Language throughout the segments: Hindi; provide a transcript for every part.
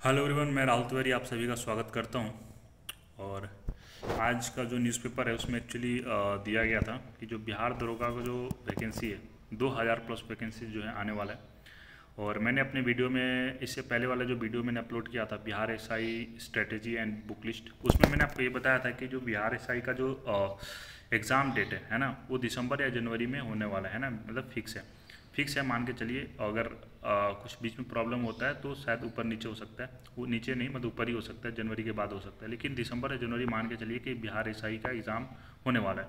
हेलो एवरीवन मैं राहुल तिवारी, आप सभी का स्वागत करता हूँ। और आज का जो न्यूज़पेपर है, उसमें एक्चुअली दिया गया था कि जो बिहार दरोगा का जो वैकेंसी है 2000 प्लस वैकेंसी जो है, आने वाला है। और मैंने अपने वीडियो में, इससे पहले वाला जो वीडियो मैंने अपलोड किया था, Bihar S I strategy and book list उसमें मैंने आपको ये बताया था कि जो बिहार एसआई का जो एग्ज़ाम डेट है है ना, वो दिसंबर या जनवरी में होने वाला है ना मतलब फिक्स है। फिक्स है मान के चलिए अगर आ, कुछ बीच में प्रॉब्लम होता है तो शायद ऊपर नीचे हो सकता है। वो नीचे नहीं मतलब ऊपर ही हो सकता है जनवरी के बाद हो सकता है। लेकिन दिसंबर या जनवरी मान के चलिए कि बिहार ईसाई का एग्ज़ाम होने वाला है।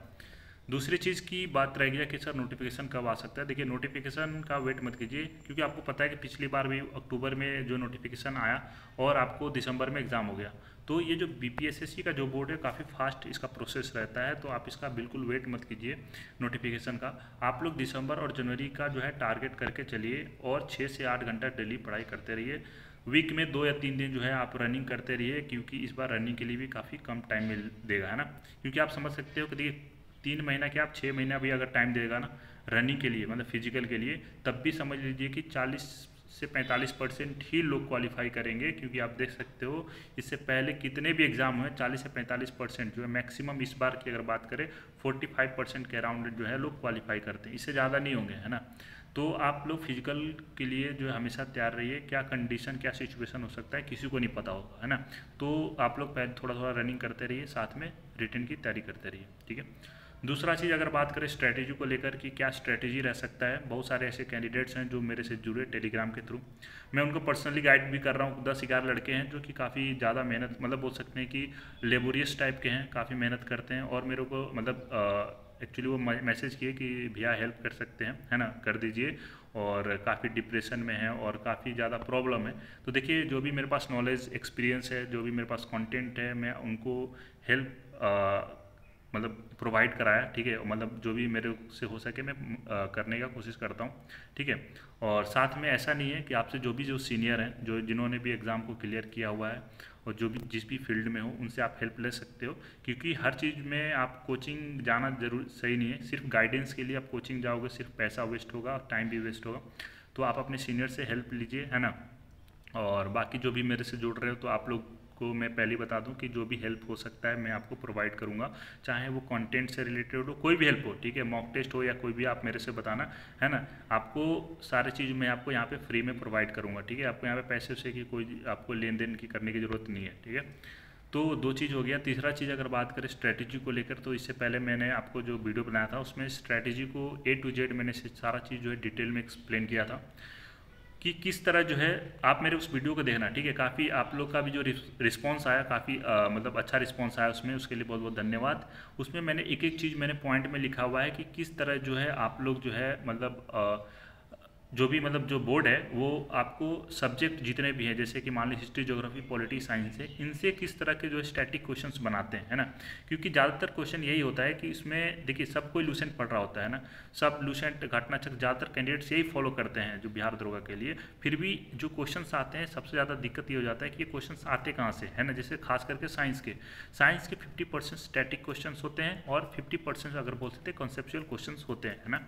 दूसरी चीज़ की बात रह कि सर नोटिफिकेशन कब आ सकता है? देखिए नोटिफिकेशन का वेट मत कीजिए, क्योंकि आपको पता है कि पिछली बार भी अक्टूबर में जो नोटिफिकेशन आया और आपको दिसंबर में एग्ज़ाम हो गया। तो ये जो बी का जो बोर्ड है, काफ़ी फास्ट इसका प्रोसेस रहता है तो आप इसका बिल्कुल वेट मत कीजिए नोटिफिकेशन का। आप लोग दिसंबर और जनवरी का जो है टारगेट करके चलिए और छः से आठ घंटा डेली पढ़ाई करते रहिए। वीक में दो या तीन दिन जो है आप रनिंग करते रहिए, क्योंकि इस बार रनिंग के लिए भी काफ़ी कम टाइम मिल देगा, है ना? क्योंकि आप समझ सकते हो कि देखिए तीन महीना के आप छः महीना भी अगर टाइम देगा ना रनिंग के लिए मतलब फ़िज़िकल के लिए, तब भी समझ लीजिए कि चालीस से 45 परसेंट ही लोग क्वालिफाई करेंगे, क्योंकि आप देख सकते हो, इससे पहले कितने भी एग्ज़ाम हुए 40 से 45 परसेंट जो है मैक्सिमम इस बार की अगर बात करें 45 परसेंट के अराउंड जो है लोग क्वालिफाई करते हैं। इससे ज़्यादा नहीं होंगे, है ना? तो आप लोग फ़िज़िकल के लिए जो है, हमेशा तैयार रहिए, क्या कंडीशन क्या सिचुएशन हो सकता है, किसी को नहीं पता होगा, है ना? तो आप लोग पहले थोड़ा थोड़ा रनिंग करते रहिए, साथ में रिटर्न की तैयारी करते रहिए, ठीक है? दूसरा चीज़ अगर बात करें स्ट्रैटेजी को लेकर कि क्या स्ट्रैटेजी रह सकता है, बहुत सारे ऐसे कैंडिडेट्स हैं जो मेरे से जुड़े टेलीग्राम के थ्रू मैं उनको पर्सनली गाइड भी कर रहा हूँ, दस ग्यारह लड़के हैं जो कि काफ़ी ज़्यादा मेहनत मतलब बोल सकते हैं कि लेबोरियस टाइप के हैं, काफ़ी मेहनत करते हैं और मेरे को मतलब एक्चुअली वो मैसेज किए कि भैया हेल्प कर सकते हैं, है ना, कर दीजिए और काफ़ी डिप्रेशन में है और काफ़ी ज़्यादा प्रॉब्लम है। तो देखिए, जो भी मेरे पास नॉलेज एक्सपीरियंस है, जो भी मेरे पास कंटेंट है, मैं उनको हेल्प मतलब प्रोवाइड कराया ठीक है? मतलब जो भी मेरे से हो सके मैं आ, करने का कोशिश करता हूँ ठीक है? और साथ में ऐसा नहीं है कि आपसे जो भी जो सीनियर हैं जो जिन्होंने भी एग्ज़ाम को क्लियर किया हुआ है और जो भी जिस भी फ़ील्ड में हो उनसे आप हेल्प ले सकते हो क्योंकि हर चीज़ में आप कोचिंग जाना ज़रूर सही नहीं है। सिर्फ़ गाइडेंस के लिए आप कोचिंग जाओगे सिर्फ़ पैसा वेस्ट होगा और टाइम भी वेस्ट होगा। तो आप अपने सीनियर से हेल्प लीजिए है ना? और बाकी जो भी मेरे से जुड़ रहे हो तो आप लोग आपको मैं पहले बता दूँ कि जो भी हेल्प हो सकता है, मैं आपको प्रोवाइड करूँगा। चाहे वो कंटेंट से रिलेटेड हो, कोई भी हेल्प हो, ठीक है? मॉक टेस्ट हो या कोई भी आप मेरे से बताना, है ना? आपको सारी चीज़ मैं आपको यहाँ पे फ्री में प्रोवाइड करूँगा, ठीक है? आपको यहाँ पे पैसे से की कोई आपको लेन देन की करने की ज़रूरत नहीं है, ठीक है? तो दो चीज़ हो गया। तीसरा चीज़ अगर बात करें स्ट्रैटेजी को लेकर तो इससे पहले मैंने आपको जो वीडियो बनाया था, उसमें स्ट्रैटेजी को ए टू जेड मैंने सारा चीज़ जो है डिटेल में एक्सप्लेन किया था। कि किस तरह जो है आप मेरे उस वीडियो को देखना ठीक है? काफ़ी आप लोग का भी जो रिस्पांस आया काफ़ी मतलब अच्छा रिस्पांस आया उसमें उसके लिए बहुत बहुत धन्यवाद। उसमें मैंने एक एक चीज़ मैंने पॉइंट में लिखा हुआ है कि किस तरह जो है आप लोग जो है मतलब आ, जो भी मतलब जो बोर्ड है, वो आपको सब्जेक्ट जितने भी हैं, जैसे कि मान ली हिस्ट्री जोग्राफी पॉलिटी साइंस है, इनसे किस तरह के जो स्टैटिक क्वेश्चंस बनाते हैं, है ना? क्योंकि ज़्यादातर क्वेश्चन यही होता है कि इसमें देखिए सब कोई लूसेंट पढ़ रहा होता है ना? सब लूसेंट घटना चक्र ज़्यादातर कैंडिडेट्स यही फॉलो करते हैं, जो बिहार दरोगा के लिए। फिर भी जो क्वेश्चन आते हैं, सबसे ज़्यादा दिक्कत ये हो जाता है कि ये क्वेश्चन आते कहाँ से, है ना? जैसे खास करके साइंस के। साइंस के फिफ्टी स्टैटिक क्वेश्चन होते हैं और फिफ्टी अगर बोल सकते कॉन्सेप्चुअल क्वेश्चन होते है ना?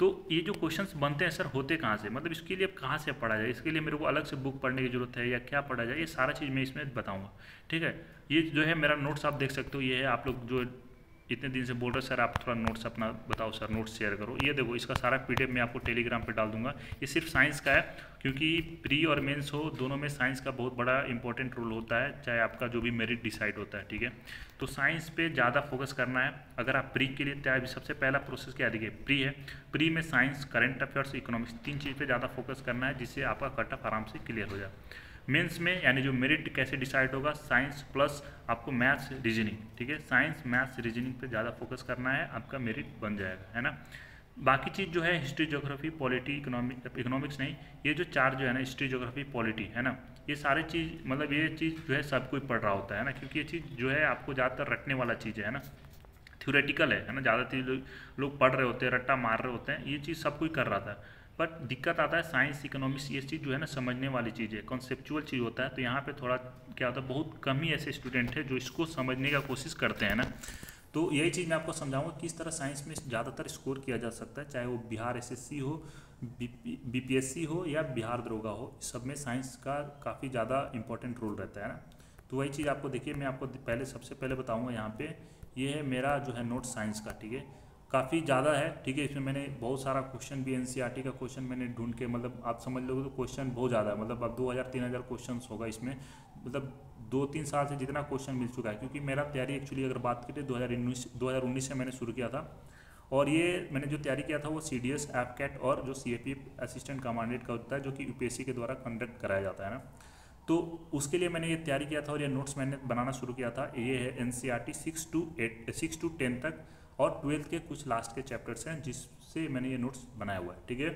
तो ये जो क्वेश्चंस बनते हैं सर, होते कहाँ से? मतलब इसके लिए कहाँ से पढ़ा जाए? इसके लिए मेरे को अलग से बुक पढ़ने की ज़रूरत है या क्या पढ़ा जाए? ये सारा चीज़ मैं इसमें बताऊँगा। ठीक है? ये जो है मेरा नोट्स आप देख सकते हो, ये है आप लोग जो इतने दिन से बोल रहे, सर, आप थोड़ा नोट्स अपना बताओ, सर नोट्स शेयर करो। ये देखो, इसका सारा पीडीएफ मैं आपको टेलीग्राम पे डाल दूँगा। ये सिर्फ़ साइंस का है, क्योंकि प्री और मेंस हो, दोनों में साइंस का बहुत बड़ा इंपॉर्टेंट रोल होता है, चाहे आपका जो भी मेरिट डिसाइड होता है, ठीक है? तो साइंस पे ज़्यादा फोकस करना है। अगर आप प्री के लिए तैयार सबसे पहला प्रोसेस क्या देखिए प्री है प्री में साइंस करंट अफेयर्स इकोनॉमिक्स तीन चीज़ पर ज़्यादा फोकस करना है, जिससे आपका कट ऑफ़ आराम से क्लियर हो जाए। मेंस में, यानी जो मेरिट कैसे डिसाइड होगा, साइंस प्लस आपको मैथ्स रीजनिंग, ठीक है? साइंस, मैथ्स रीजनिंग पे ज़्यादा फोकस करना है, आपका मेरिट बन जाएगा, है ना? बाकी चीज़ जो है, history geography polity economic economics नहीं, ये जो चार जो है ना, हिस्ट्री जोग्राफी पॉलिटी, है ना? ये सारी चीज़ मतलब ये चीज़ जो है, सब कोई पढ़ रहा होता है ना? क्योंकि ये चीज़ जो है, आपको ज़्यादातर रटने वाला चीज़ है ना? थ्योरेटिकल है ना? ज़्यादातर लोग पढ़ रहे होते हैं, रट्टा मार रहे होते हैं, ये चीज़ सब कोई कर रहा था। बट दिक्कत आता है साइंस इकोनॉमिक्स ये चीज़ जो है ना, समझने वाली चीज़ है कॉन्सेप्चुअल चीज़ होता है तो यहाँ पे थोड़ा क्या होता है, बहुत कम ही ऐसे स्टूडेंट है जो इसको समझने का कोशिश करते हैं ना। तो यही चीज़ मैं आपको समझाऊँगा किस तरह साइंस में ज़्यादातर स्कोर किया जा सकता है, चाहे वो बिहार एसएससी हो बी पी हो या बिहार दरोगा हो सब में साइंस का काफ़ी ज़्यादा इंपॉर्टेंट रोल रहता है ना। तो वही चीज़ आपको देखिए, मैं आपको पहले, सबसे पहले बताऊँगा यहाँ पर ये है मेरा जो है नोट साइंस का, ठीक है? काफ़ी ज़्यादा है, ठीक है? इसमें मैंने बहुत सारा क्वेश्चन भी एन का क्वेश्चन मैंने ढूंढ के मतलब आप समझ लोगे तो क्वेश्चन बहुत ज़्यादा है। मतलब अब दो हज़ार, तीन हज़ार क्वेश्चन होगा इसमें। मतलब दो तीन साल से जितना क्वेश्चन मिल चुका है, क्योंकि मेरा तैयारी एक्चुअली अगर बात करें, दो हज़ार उन्नीस, दो हज़ार उन्नीस से मैंने शुरू किया था। और ये मैंने जो तैयारी किया था वो C D S AFCAT और जो C A P assistant commandant का होता है, जो कि यूपीएससी के द्वारा कंडक्ट कराया जाता है ना। तो उसके लिए मैंने ये तैयारी किया था और ये नोट्स मैंने बनाना शुरू किया था। ये है N C R T six to eight six to ten तक। और ट्वेल्थ के कुछ लास्ट के चैप्टर्स हैं जिससे मैंने ये नोट्स बनाया हुआ है ठीक है?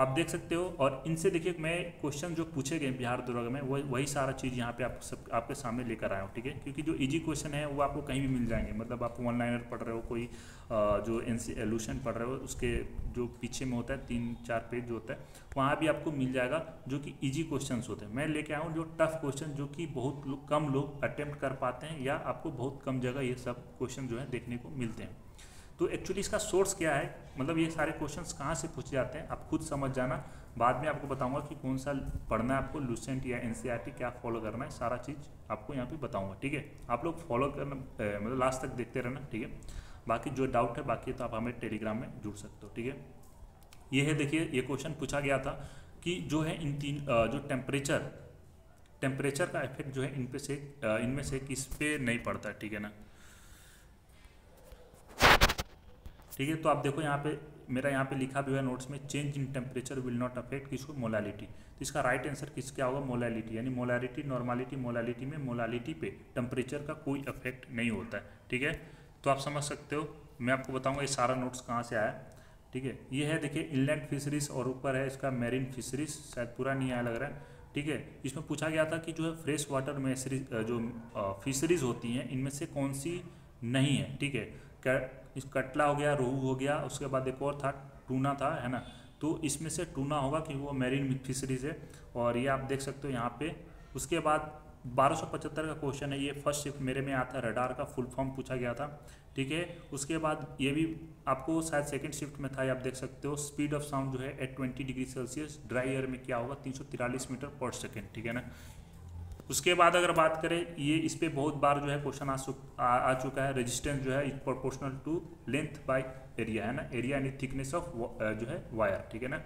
आप देख सकते हो और इनसे देखिए मैं क्वेश्चन जो पूछे गए बिहार दुर्ग में वही वही सारा चीज़ यहाँ पे आप सब आपके सामने लेकर आया हूँ ठीक है? क्योंकि जो इजी क्वेश्चन है वो आपको कहीं भी मिल जाएँगे। मतलब आप वन लाइनर पढ़ रहे हो कोई जो एन सी एल्यूशन पढ़ रहे हो उसके जो पीछे में होता है तीन चार पेज जो होता है वहाँ भी आपको मिल जाएगा जो कि ईजी क्वेश्चन होते हैं। मैं लेके आया हूँ जो टफ क्वेश्चन जो कि बहुत लो, कम लोग अटैम्प्ट कर पाते हैं या आपको बहुत कम जगह ये सब क्वेश्चन जो है देखने को मिलते हैं। तो एक्चुअली इसका सोर्स क्या है? मतलब ये सारे क्वेश्चन कहाँ से पूछे जाते हैं? आप खुद समझ जाना। बाद में आपको बताऊँगा कि कौन सा पढ़ना है आपको लूसेंट या एन e क्या फॉलो करना है, सारा चीज़ आपको यहाँ पे बताऊँगा, ठीक है? आप लोग फॉलो करना मतलब लास्ट तक देखते रहना, ठीक है? बाकी जो डाउट है, बाकी तो आप हमें टेलीग्राम में जुड़ सकते हो, ठीक है? ये है, देखिए, ये क्वेश्चन पूछा गया था कि जो है इन तीन जो टेम्परेचर टेम्परेचर का इफ़ेक्ट जो है इन पे से इनमें से किस पे नहीं पड़ता, ठीक है ना? ठीक है? तो आप देखो यहाँ पे, मेरा यहाँ पे लिखा भी हुआ नोट्स में change in temperature will not affect किसको मोलालिटी तो इसका राइट आंसर किस क्या होगा? मोलालिटी यानी मोलालिटी नॉर्मालिटी मोलालिटी में मोलालिटी पे टेम्परेचर का कोई अफेक्ट नहीं होता है, ठीक है? तो आप समझ सकते हो। मैं आपको बताऊँगा ये सारा नोट्स कहाँ से आया, ठीक है? ये है देखिए इनलैंड फिशरीज और ऊपर है इसका मेरीन फिशरीज शायद पूरा नहीं आया लग रहा है, ठीक है? इसमें पूछा गया था कि जो है फ्रेश वाटर में जो फिशरीज होती हैं, इनमें से कौन सी नहीं है, ठीक है? इस कटला हो गया, रोहू हो गया, उसके बाद एक और था, टूना था, है ना? तो इसमें से टूना होगा कि वो मेरीन फिशरीज है। और ये आप देख सकते हो यहाँ पे। उसके बाद 1275 का क्वेश्चन है, ये फ़र्स्ट शिफ्ट मेरे में आता रडार का फुल फॉर्म पूछा गया था, ठीक है? उसके बाद ये भी आपको शायद सेकंड शिफ्ट में था, ये आप देख सकते हो स्पीड ऑफ़ साउंड जो है at twenty degree Celsius dry air में क्या होगा, तीन मीटर पर सेकेंड ठीक है ना? उसके बाद अगर बात करें ये इस पर बहुत बार जो है क्वेश्चन आ, आ, आ चुका है रेजिस्टेंस जो है is proportional to length by area है ना? एरिया यानी थिकनेस ऑफ़ जो है वायर ठीक है ना?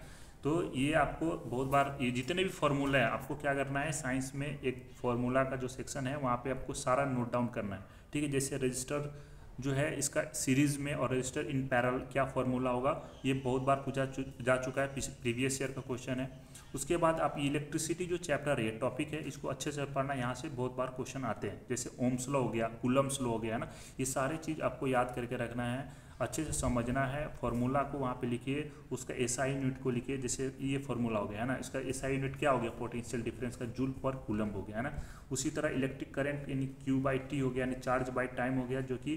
तो ये आपको बहुत बार ये जितने भी फॉर्मूला है आपको क्या करना है? साइंस में एक फॉर्मूला का जो सेक्शन है वहाँ पे आपको सारा नोट डाउन करना है। ठीक है जैसे रजिस्टर जो है इसका सीरीज़ में और रजिस्टर इन पैरल क्या फॉर्मूला होगा, ये बहुत बार पूछा जा चुका है प्रीवियस ईयर का क्वेश्चन है। उसके बाद आप इलेक्ट्रिसिटी जो चैप्टर है टॉपिक है, इसको अच्छे से पढ़ना, यहाँ से बहुत बार क्वेश्चन आते हैं। जैसे ओम्स स्लो हो गया कुलम्स लो हो गया, है ना? ये सारी चीज़ आपको याद करके रखना है। अच्छे से समझना है फॉर्मूला को वहाँ पे लिखिए, उसका एस आई यूनिट को लिखिए, जैसे ये फॉर्मूला हो गया, है ना? इसका एस आई यूनिट क्या हो गया? पोटेंशियल डिफरेंस का जूल पर कुलम हो गया, है ना? उसी तरह इलेक्ट्रिक करंट यानी क्यू बाई टी हो गया, यानी चार्ज बाई टाइम हो गया, जो कि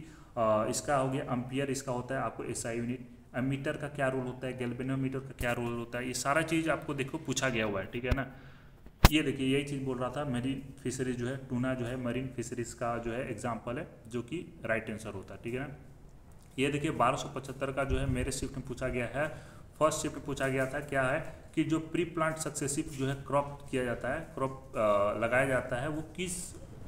इसका हो गया अम्पियर इसका होता है आपको एस आई यूनिट मीटर का क्या रोल होता है? गैल्वेनोमीटर का क्या रोल होता है? ये सारा चीज़ आपको देखो, पूछा गया हुआ है, ठीक है ना? ये देखिए, यही चीज़ बोल रहा था मरीन फिशरीज जो है टूना जो है मरीन फिशरीज का जो है एग्ज़ाम्पल है, जो कि राइट आंसर होता है, ठीक है ना? ये देखिए, बारह का जो है मेरे शिफ्ट में पूछा गया है। फ़र्स्ट शिफ्ट पूछा गया था क्या है कि जो प्री प्लांट सक्सेसिव जो है क्रॉप किया जाता है क्रॉप लगाया जाता है, वो किस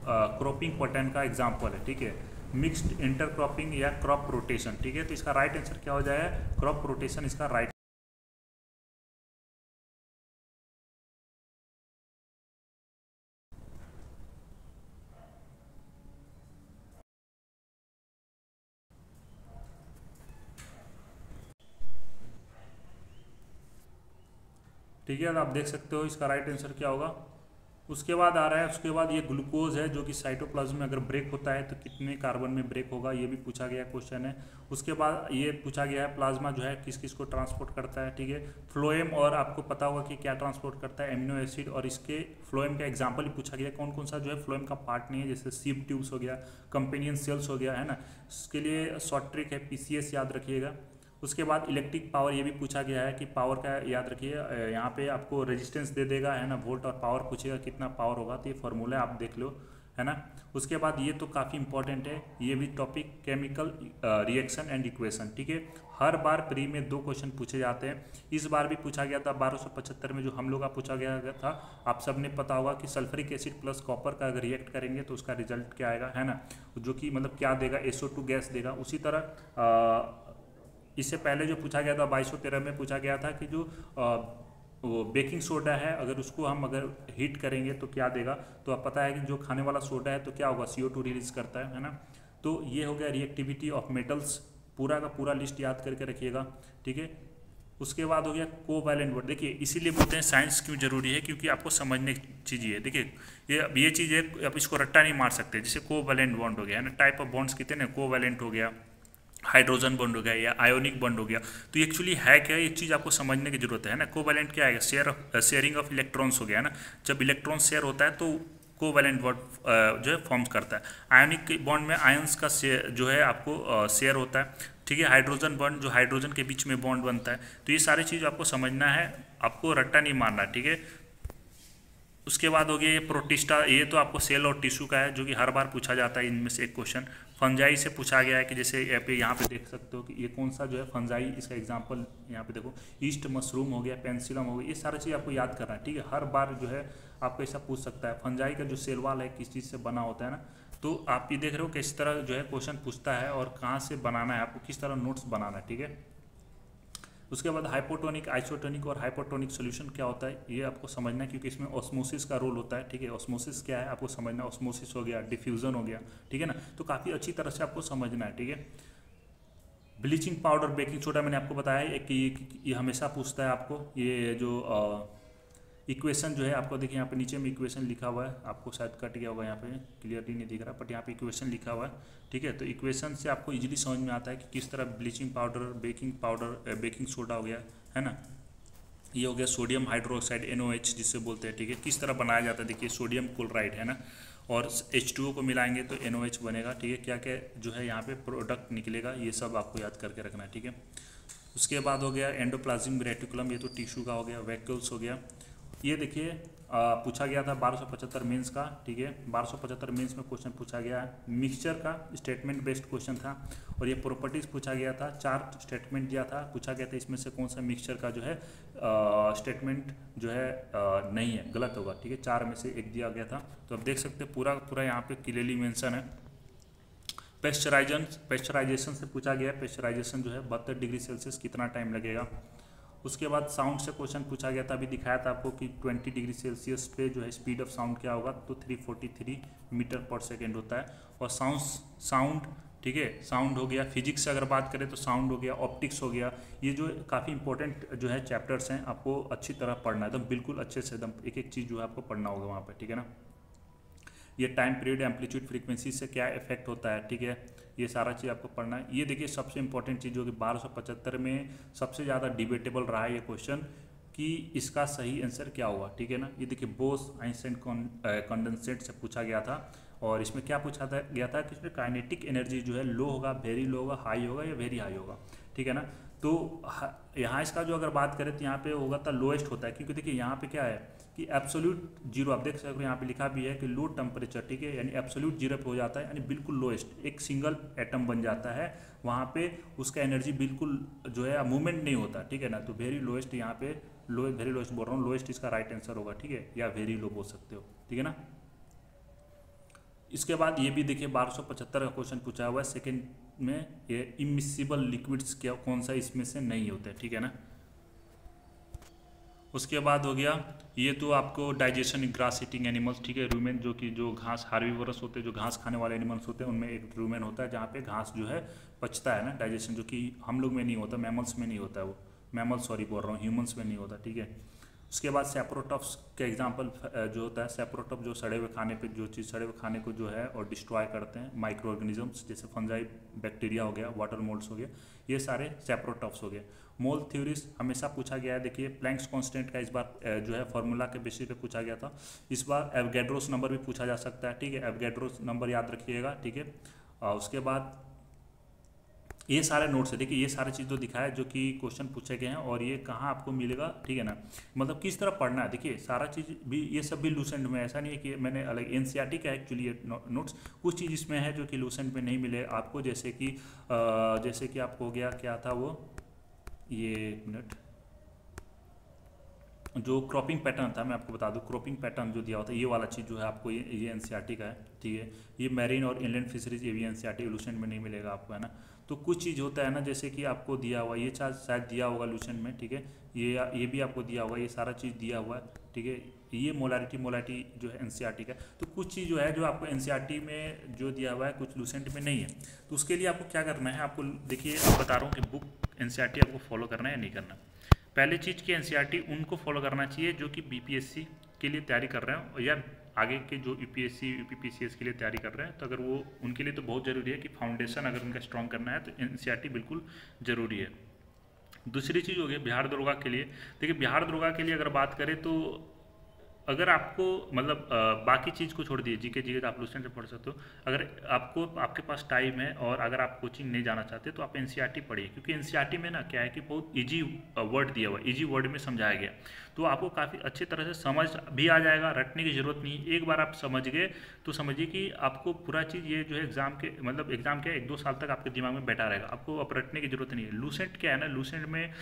क्रॉपिंग पैटर्न का एग्ज़ाम्पल है, ठीक है? मिक्स्ड इंटरक्रॉपिंग या क्रॉप रोटेशन ठीक है? तो इसका राइट आंसर क्या हो जाए? क्रॉप रोटेशन इसका राइट ठीक है, आप देख सकते हो इसका राइट आंसर क्या होगा। उसके बाद आ रहा है, उसके बाद ये ग्लूकोज है, जो कि साइटोप्लाज्म में अगर ब्रेक होता है तो कितने कार्बन में ब्रेक होगा, ये भी पूछा गया क्वेश्चन है। उसके बाद ये पूछा गया है प्लाज्मा जो है, किस किस को ट्रांसपोर्ट करता है, ठीक है। फ्लोएम और आपको पता होगा कि क्या ट्रांसपोर्ट करता है एमिनो एसिड और इसके फ्लोएम का एग्ज़ाम्पल भी पूछा गया कौन कौन सा जो है फ्लोएम का पार्ट नहीं है, जैसे सीप ट्यूब्स हो गया कंपेनियन सेल्स हो गया, है ना। इसके लिए शॉर्ट ट्रिक है पीसीएस याद रखिएगा। उसके बाद इलेक्ट्रिक पावर ये भी पूछा गया है कि पावर का याद रखिए यहाँ पे आपको रेजिस्टेंस दे देगा, है ना वोल्ट और पावर पूछेगा कितना पावर होगा तो ये फॉर्मूला आप देख लो, है ना। उसके बाद ये तो काफ़ी इंपॉर्टेंट है, ये भी topic chemical reaction and equation ठीक है। हर बार प्री में दो क्वेश्चन पूछे जाते हैं। इस बार भी पूछा गया था, बारह में जो हम लोग का पूछा गया था, आप सबने पता होगा कि सल्फरिक एसिड प्लस कॉपर का अगर रिएक्ट करेंगे तो उसका रिज़ल्ट क्या आएगा, है ना। जो कि मतलब क्या देगा एसओ गैस देगा, उसी तरह इससे पहले जो पूछा गया था, बाईस में पूछा गया था कि जो वो बेकिंग सोडा है, अगर उसको हम अगर हीट करेंगे तो क्या देगा? तो आप पता है कि जो खाने वाला सोडा है तो क्या होगा? सी रिलीज़ करता है है ना? तो ये हो गया रिएक्टिविटी ऑफ़ मेटल्स पूरा का पूरा लिस्ट याद करके रखिएगा, ठीक है? उसके बाद हो गया को वैलेंट वर्ड देखिए, इसीलिए बोलते हैं साइंस क्यों ज़रूरी है? क्योंकि आपको समझने की चीज़ ये देखिए, ये अब ये चीज़ है, आप इसको रट्टा नहीं मार सकते, जैसे को वैलेंट बॉन्ड हो गया, है ना? टाइप ऑफ़ बॉन्ड्स कितने? को वैलेंट हो गया। हाइड्रोजन बॉन्ड हो गया या आयोनिक बॉन्ड हो गया तो एक्चुअली है क्या एक चीज़ आपको समझने की ज़रूरत है ना। कोवैलेंट क्या है? शेयर शेयरिंग ऑफ़ इलेक्ट्रॉन्स हो गया ना। जब इलेक्ट्रॉन शेयर होता है तो कोवैलेंट बॉन्ड जो है फॉर्म करता है। आयोनिक बॉन्ड में आयंस का जो है आपको शेयर होता है। ठीक है? हाइड्रोजन बॉन्ड जो हाइड्रोजन के बीच में बॉन्ड बनता है। तो ये सारी चीज़ आपको समझना है, आपको रट्टा नहीं मारना, ठीक है? उसके बाद हो गया ये प्रोटिस्टा, ये तो आपको सेल और टिश्यू का है, जो कि हर बार पूछा जाता है इनमें से एक क्वेश्चन फंजाई से पूछा गया है कि जैसे यहाँ पे यहाँ पे देख सकते हो कि ये कौन सा जो है फंजाई, इसका एग्ज़ाम्पल यहाँ पे देखो। ईस्ट मशरूम हो गया पेंसिलम हो गया, ये सारा चीज़ आपको याद करना है, ठीक है? हर बार जो है आपको ऐसा पूछ सकता है। फंजाई का जो सेलवाल है, किस चीज़ से बना होता है ना? तो आप ये देख रहे हो किस तरह जो है क्वेश्चन पूछता है और कहाँ से बनाना है, आपको किस तरह नोट्स बनाना है, ठीक है? उसके बाद हाइपोटोनिक आइसोटोनिक और हाइपोटोनिक सोल्यूशन क्या होता है? ये आपको समझना है, क्योंकि इसमें ऑस्मोसिस का रोल होता है, ठीक है? ऑस्मोसिस क्या है? आपको समझना ऑस्मोसिस हो गया डिफ्यूजन हो गया, ठीक है ना? तो काफ़ी अच्छी तरह से आपको समझना है, ठीक है? ब्लीचिंग पाउडर बेकिंग सोडा मैंने आपको बताया कि ये हमेशा पूछता है आपको, ये जो इक्वेशन जो है, आपको देखिए यहाँ पे नीचे में इक्वेशन लिखा हुआ है। आपको शायद कट गया होगा यहाँ पे, क्लियरली नहीं दिख रहा बट यहाँ पे इक्वेशन लिखा हुआ है, ठीक है? तो इक्वेशन से आपको इजीली समझ में आता है कि किस तरह bleaching powder baking powder baking soda हो गया, है ना? ये हो गया सोडियम हाइड्रोक्साइड एन जिससे बोलते हैं, ठीक है? किस तरह बनाया जाता है? देखिए सोडियम क्लोराइड है ना? और एच को मिलाएँगे तो एन बनेगा, ठीक है? क्या क्या जो है यहाँ पे प्रोडक्ट निकलेगा, ये सब आपको याद करके रखना है, ठीक है? उसके बाद हो गया एंडोप्लाज्मिक रेटिकुलम ये तो टिश्यू का हो गया वैक्यूल्स हो गया ये देखिए पूछा गया था 1275 मेंस का ठीक है? 1275 मेंस में क्वेश्चन पूछा गया है। मिक्सचर का स्टेटमेंट बेस्ड क्वेश्चन था और ये प्रॉपर्टीज़ पूछा गया था चार स्टेटमेंट दिया था। पूछा गया था इसमें से कौन सा मिक्सचर का जो है स्टेटमेंट जो है आ, नहीं है गलत होगा ठीक है? चार में से एक दिया गया था। तो अब देख सकते पूरा पूरा यहाँ पे क्लियरली मेंशन है। पेस्चराइजन पेस्चराइजेशन से पूछा गया है। पेस्चराइजेशन जो है बहत्तर डिग्री सेल्सियस कितना टाइम लगेगा? उसके बाद साउंड से क्वेश्चन पूछा गया था, अभी दिखाया था आपको कि 20 डिग्री सेल्सियस पे जो है स्पीड ऑफ़ साउंड क्या होगा तो 343 मीटर पर सेकेंड होता है। और साउंड साउंड ठीक है साउंड हो गया फिजिक्स से अगर बात करें तो साउंड हो गया ऑप्टिक्स हो गया, ये जो काफ़ी इंपॉर्टेंट जो है चैप्टर्स हैं, आपको अच्छी तरह पढ़ना है, एकदम बिल्कुल अच्छे से एकदम एक एक चीज़ जो है आपको पढ़ना होगा वहाँ पर ठीक है ना? ये टाइम पीरियड एम्पलीट्यूड फ्रीक्वेंसी से क्या इफ़ेक्ट होता है, ठीक है? ये सारा चीज़ आपको पढ़ना है। ये देखिए, सबसे इंपॉर्टेंट चीज़ जो कि बारह में सबसे ज़्यादा डिबेटेबल रहा है ये क्वेश्चन कि इसका सही आंसर क्या हुआ, ठीक है ना? ये देखिए बोस आइंस्टाइन कंडेंसेट से पूछा गया था। और इसमें क्या पूछा था, गया था कि इसमें काइनेटिक एनर्जी जो है लो होगा वेरी लो होगा हाई होगा या वेरी हाई होगा, ठीक है ना? तो यहाँ इसका जो अगर बात करें तो यहाँ पे होगा तो लोएस्ट होता है, क्योंकि देखिए यहाँ पे क्या है कि एब्सोल्यूट ज़ीरो आप देख सकते हो यहाँ पे लिखा भी है कि लो टेम्परेचर ठीक है? यानी एब्सोल्यूट ज़ीरो पे हो जाता है, यानी बिल्कुल लोएस्ट एक सिंगल एटम बन जाता है, वहाँ पे उसका एनर्जी बिल्कुल जो है मूवमेंट नहीं होता, ठीक है ना? तो वेरी लोएस्ट यहाँ पे लो वेरी लोएस्ट बोल रहा हूँ लोएस्ट इसका राइट आंसर होगा, ठीक है? या वेरी लो बोल सकते हो, ठीक है ना? इसके बाद ये भी देखिए, बारह का क्वेश्चन पूछा हुआ है। सेकेंड में ये इमिसिबल लिक्विड्स क्या, कौन सा इसमें से नहीं होता है ठीक है ना? उसके बाद हो गया, ये तो आपको डाइजेशन ग्रास ईटिंग एनिमल्स ठीक है रूमेन जो कि जो घास हार्वीवरस होते हैं जो घास खाने वाले एनिमल्स होते हैं, उनमें एक रूमेन होता है, जहाँ पे घास जो है पचता है ना डाइजेशन जो कि हम लोग में नहीं होता मैमल्स में नहीं होता है वो। मैमल सॉरी बोल रहा हूँ ह्यूमन्स में नहीं होता, ठीक है? उसके बाद सेप्रोटॉप्स के एग्ज़ाम्पल जो होता है सेप्रोटॉप जो सड़े हुए खाने पे, जो चीज़ सड़े हुए खाने को जो है और डिस्ट्रॉय करते हैं माइक्रो ऑर्गेनिजम्स जैसे फंजाई बैक्टीरिया हो गया वाटर मोल्ड्स हो गया, ये सारे सेप्रोटॉप्स हो गए। मोल थ्योरीज हमेशा पूछा गया है, देखिए प्लैंक्स कॉन्स्टेंट का इस बार जो है फॉर्मूला के बेसिस पे पूछा गया था। इस बार एवगेड्रोस नंबर भी पूछा जा सकता है, ठीक है? एवगेड्रोस नंबर याद रखिएगा, ठीक है? उसके बाद ये सारे नोट्स है। देखिए, ये सारे चीज़ तो दिखाया जो कि क्वेश्चन पूछे गए हैं और ये कहाँ आपको मिलेगा, ठीक है ना? मतलब किस तरह पढ़ना है? देखिए, सारा चीज़ भी, ये सब भी लूसेंट में ऐसा नहीं है कि मैंने अलग एन का एक्चुअली ये नोट्स कुछ चीज़ इसमें है जो कि लूसेंट में नहीं मिले आपको। जैसे कि जैसे कि आपको हो गया, क्या था वो? ये मिनट जो क्रॉपिंग पैटर्न था, मैं आपको बता दूँ क्रॉपिंग पैटर्न जो दिया होता है ये वाला चीज़ जो है आपको ये ये का है, ठीक है? ये मैरीन और इनलैंड फिशरीज ये भी एन सी में नहीं मिलेगा आपको, है ना? तो कुछ चीज़ होता है ना, जैसे कि आपको दिया हुआ, ये चार्ज शायद दिया होगा लूशन में, ठीक है? ये ये भी आपको दिया होगा ये सारा चीज़ दिया हुआ है, ठीक है? ये मोलारिटी मोलारिटी जो है एन का। तो कुछ चीज़ जो है, जो आपको एन में जो दिया हुआ है, कुछ लूसेंट में नहीं है। तो उसके लिए आपको क्या करना है, आपको देखिए आप बता रहा हूँ कि बुक एन आपको फॉलो करना है या नहीं करना पहले चीज़ की एन उनको फॉलो करना चाहिए, जो कि बीपीएससी के लिए तैयारी कर रहे हो, या आगे के जो यू पी के लिए तैयारी कर रहे हैं तो अगर वो उनके लिए तो बहुत ज़रूरी है कि फाउंडेशन अगर उनका स्ट्रॉन्ग करना है तो एन बिल्कुल ज़रूरी है। दूसरी चीज़ हो गई बिहार दरोगा के लिए। देखिए, बिहार दरोगा के लिए अगर बात करें तो अगर आपको मतलब बाकी चीज़ को छोड़ दिए जीके जीके तो आप लूसेंट से पढ़ सकते हो। अगर आपको, आपके पास टाइम है और अगर आप कोचिंग नहीं जाना चाहते तो आप एन e पढ़िए। क्योंकि एन e में ना क्या है कि बहुत ईजी वर्ड दिया हुआ ईजी वर्ड में समझाया गया। तो आपको काफ़ी अच्छी तरह से समझ भी आ जाएगा, रटने की ज़रूरत नहीं एक बार आप समझ गए तो समझिए कि आपको पूरा चीज़ ये जो है एग्ज़ाम के मतलब एग्ज़ाम क्या है, एक दो साल तक आपके दिमाग में बैठा रहेगा। आपको अब रटने की ज़रूरत नहीं है। लूसेंट क्या है ना लूसेंट में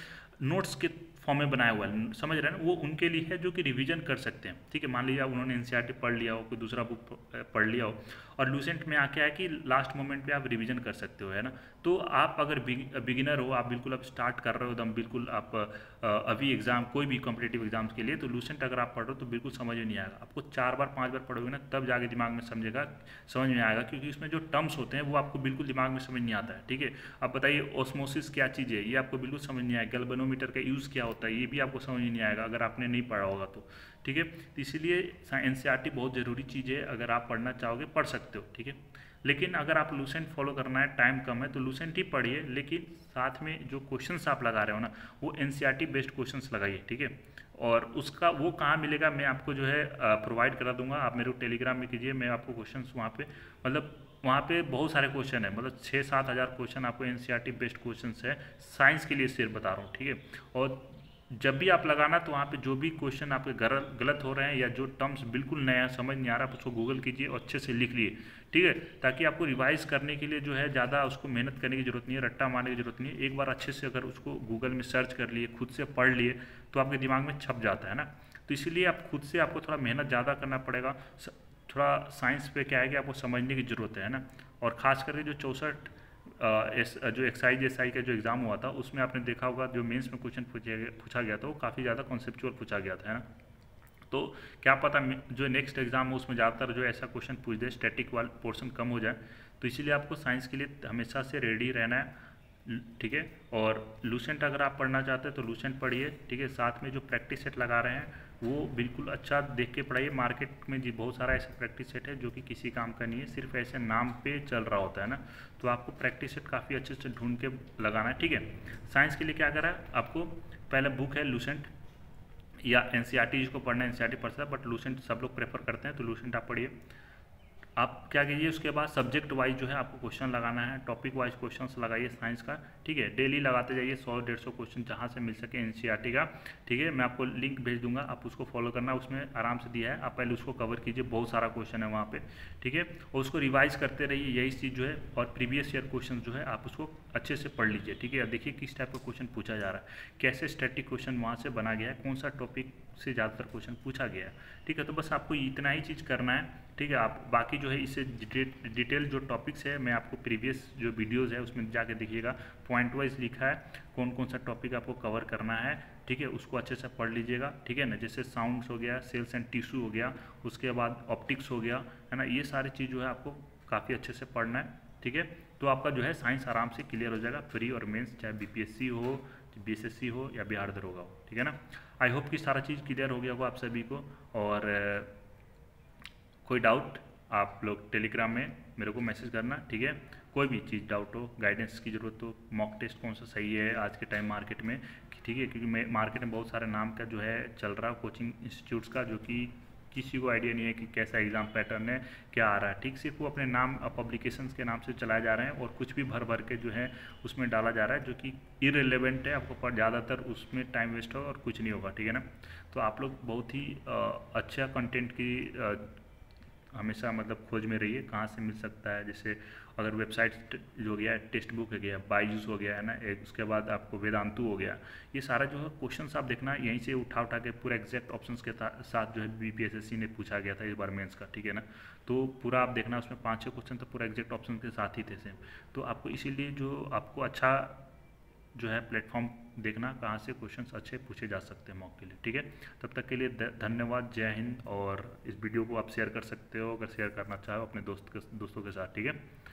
नोट्स के फॉर्म में बनाया हुआ है। समझ रहे हैं वो उनके लिए है जो कि रिवीजन कर सकते हैं। ठीक है, मान लीजिए आप उन्होंने एन पढ़ लिया हो, कोई दूसरा बुक पढ़ लिया हो और लूसेंट में आके है कि लास्ट मोमेंट पे आप रिवीजन कर सकते हो, है ना? तो आप अगर बिगिनर हो, आप बिल्कुल अब स्टार्ट कर रहे हो एकदम, बिल्कुल आप अभी एग्ज़ाम कोई भी कॉम्पिटेटिव एग्ज़ाम्स के लिए तो लूसेंट अगर आप पढ़ रहे हो तो बिल्कुल समझ में नहीं आएगा। आपको चार बार, पाँच बार पढ़ोगे ना, तब जाके दिमाग में समझेगा, समझ में आएगा, क्योंकि उसमें जो टर्म्स होते हैं, वो आपको बिल्कुल दिमाग में समझ नहीं आता है, ठीक है? आप बताइए ओस्मोसिस क्या चीज़ है? ये आपको बिल्कुल समझ नहीं आएगा। गलबनोमीटर का यूज़ क्या होता है? ये भी आपको समझ नहीं आएगा, अगर आपने नहीं पढ़ा होगा तो। ठीक है? तो इसीलिए एन बहुत ज़रूरी चीज़ है, अगर आप पढ़ना चाहोगे, पढ़ सकते हो, ठीक है? लेकिन अगर आप लूसेंट फॉलो करना है टाइम कम है तो लूसेंट ही पढ़िए, लेकिन साथ में जो क्वेश्चंस आप लगा रहे हो ना, वो एन बेस्ड क्वेश्चंस लगाइए, ठीक है? और उसका वो कहाँ मिलेगा, मैं आपको जो है प्रोवाइड करा दूँगा। आप मेरे को टेलीग्राम में कीजिए, मैं आपको क्वेश्चन वहाँ पे मतलब वहाँ पे बहुत सारे क्वेश्चन है मतलब छः सात हज़ार क्वेश्चन आपको एन बेस्ड क्वेश्चन है साइंस के लिए सिर्फ़ बता रहा हूँ, ठीक है? और जब भी आप लगाना तो वहाँ पे जो भी क्वेश्चन आपके गलत हो रहे हैं या जो टर्म्स बिल्कुल नया समझ नहीं आ रहा, आप उसको गूगल कीजिए और अच्छे से लिख लिए। ठीक है? ताकि आपको रिवाइज करने के लिए जो है, ज़्यादा उसको मेहनत करने की ज़रूरत नहीं है, रट्टा मारने की ज़रूरत नहीं है। एक बार अच्छे से अगर उसको गूगल में सर्च कर लिए, खुद से पढ़ लिए तो आपके दिमाग में छप जाता है ना? तो इसीलिए आप खुद से आपको थोड़ा मेहनत ज़्यादा करना पड़ेगा। थोड़ा साइंस पे क्या है कि आपको समझने की ज़रूरत है ना? और ख़ास करके जो चौंसठ एस जो एक्साइज एस का जो एग्ज़ाम हुआ था, उसमें आपने देखा होगा, जो मेंस में क्वेश्चन पूछा गया था, वो काफ़ी ज़्यादा कॉन्सेप्चुअल पूछा गया था, है ना? तो क्या पता जो नेक्स्ट एग्ज़ाम हो, उसमें ज़्यादातर जो ऐसा क्वेश्चन पूछ दे स्टैटिक वाल पोर्सन कम हो जाए। तो इसीलिए आपको साइंस के लिए हमेशा से रेडी रहना है। ठीक है? और लूसेंट अगर आप पढ़ना चाहते हैं तो लूसेंट पढ़िए, ठीक है? साथ में जो प्रैक्टिस सेट लगा रहे हैं, वो बिल्कुल अच्छा देख के पढ़ाइए। मार्केट में जी बहुत सारा ऐसा प्रैक्टिस सेट है जो कि किसी काम का नहीं है, सिर्फ़ ऐसे नाम पे चल रहा होता है ना? तो आपको प्रैक्टिस सेट काफ़ी अच्छे से ढूंढ के लगाना है, ठीक है? साइंस के लिए क्या करा आपको? पहले बुक है लूसेंट या एन जिसको पढ़ना है एन सी पढ़ता है बट लूसेंट सब लोग प्रेफर करते हैं तो लूसेंट आप पढ़िए। आप क्या कीजिए, उसके बाद सब्जेक्ट वाइज जो है आपको क्वेश्चन लगाना है टॉपिक वाइज क्वेश्चन लगाइए साइंस का, ठीक है? डेली लगाते जाइए सौ डेढ़ सौ क्वेश्चन जहाँ से मिल सके एन e का, ठीक है? मैं आपको लिंक भेज दूँगा, आप उसको फॉलो करना, उसमें आराम से दिया है। आप पहले उसको कवर कीजिए, बहुत सारा क्वेश्चन है वहाँ पर ठीक है? और उसको रिवाइज करते रहिए, यही चीज़ जो है, और प्रीवियस ईयर क्वेश्चन जो है, आप उसको अच्छे से पढ़ लीजिए, ठीक है? देखिए किस टाइप का क्वेश्चन पूछा जा रहा है, कैसे स्टैटिक क्वेश्चन वहाँ से बना गया है, कौन सा टॉपिक से ज़्यादातर क्वेश्चन पूछा गया। है ठीक है तो बस आपको इतना ही चीज़ करना है। ठीक है, आप बाकी जो है इससे डिटेल जो टॉपिक्स है, मैं आपको प्रीवियस जो वीडियोस है, उसमें जाके देखिएगा। पॉइंट वाइज लिखा है कौन कौन सा टॉपिक आपको कवर करना है। ठीक है, उसको अच्छे से पढ़ लीजिएगा। ठीक है ना, जैसे साउंड्स हो गया सेल्स एंड टिश्यू हो गया, उसके बाद ऑप्टिक्स हो गया, है ना, ये सारी चीज़ जो है आपको काफ़ी अच्छे से पढ़ना है। ठीक है तो आपका जो है साइंस आराम से क्लियर हो जाएगा। फ्री और मेंस चाहे बीपीएससी हो बीएसएससी हो या बिहार दरोगा हो, ठीक है ना? आई होप कि सारा चीज़ क्लियर हो गया होगा आप सभी को, और कोई डाउट आप लोग टेलीग्राम में मेरे को मैसेज करना, ठीक है? कोई भी चीज़ डाउट हो गाइडेंस की ज़रूरत हो मॉक टेस्ट कौन सा सही है आज के टाइम मार्केट में, ठीक है? क्योंकि मार्केट में बहुत सारे नाम का जो है, चल रहा कोचिंग इंस्टीट्यूट्स का, जो कि किसी को आइडिया नहीं है कि कैसा एग्ज़ाम पैटर्न है, क्या आ रहा है। ठीक, सिर्फ़ वो अपने नाम, पब्लिकेशंस के नाम से चलाए जा रहे हैं और कुछ भी भर भर के जो है उसमें डाला जा रहा है, जो कि इरेलीवेंट है, आपको पर ज़्यादातर उसमें टाइम वेस्ट होगा और कुछ नहीं होगा। ठीक है ना? तो आप लोग बहुत ही अच्छा कंटेंट की हमेशा मतलब खोज में रहिए, कहाँ से मिल सकता है। जैसे अगर वेबसाइट जो हो गया, टेक्स्ट बुक हो गया बाईजूस हो गया, है ना, एक उसके बाद आपको वेदांतु हो गया। ये सारा जो है क्वेश्चन आप देखना, यहीं से उठा उठा के पूरा एग्जैक्ट ऑप्शंस के साथ जो है बी ने पूछा गया था इस बार मेंस का ठीक है ना? तो पूरा आप देखना, उसमें पाँच छः क्वेश्चन तो पूरा एग्जैक्ट ऑप्शन के साथ ही थे सेम तो आपको इसीलिए जो आपको अच्छा जो है प्लेटफॉर्म देखना कहाँ से क्वेश्चंस अच्छे पूछे जा सकते हैं मॉक के लिए, ठीक है? तब तक के लिए धन्यवाद, जय हिंद और इस वीडियो को आप शेयर कर सकते हो, अगर शेयर करना चाहो अपने दोस्त के, दोस्तों के साथ, ठीक है?